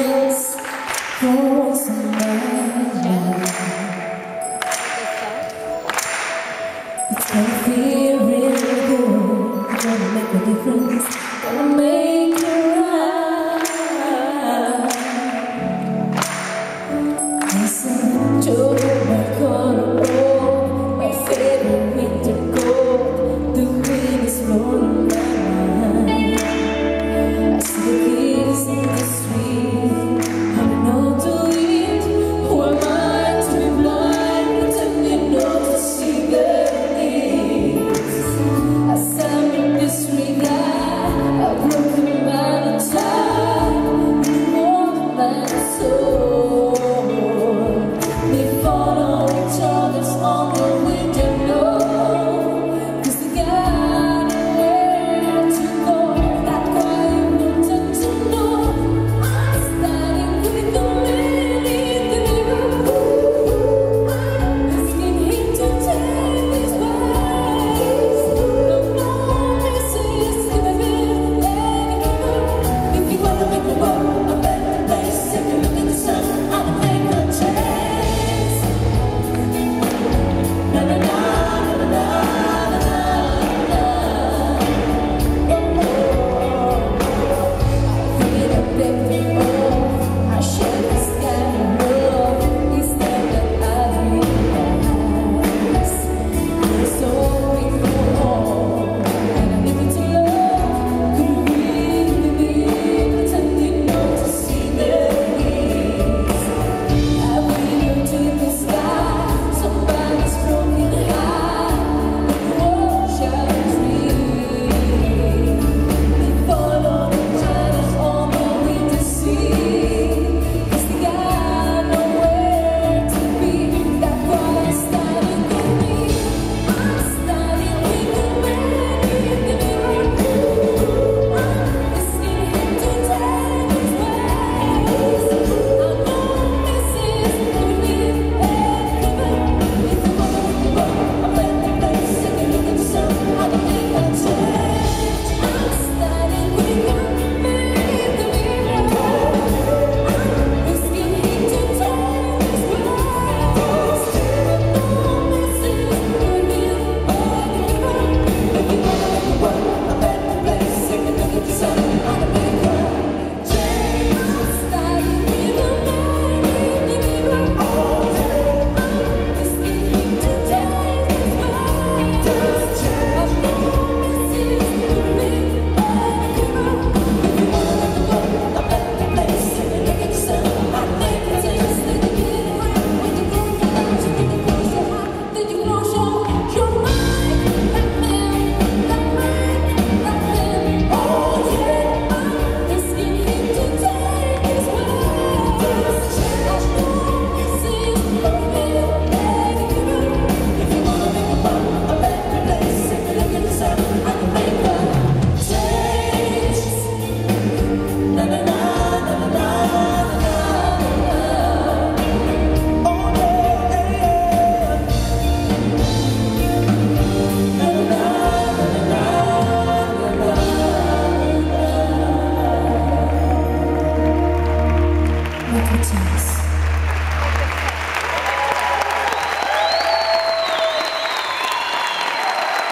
It's gonna feel real good. Gonna make a difference. Gonna make you opportunities.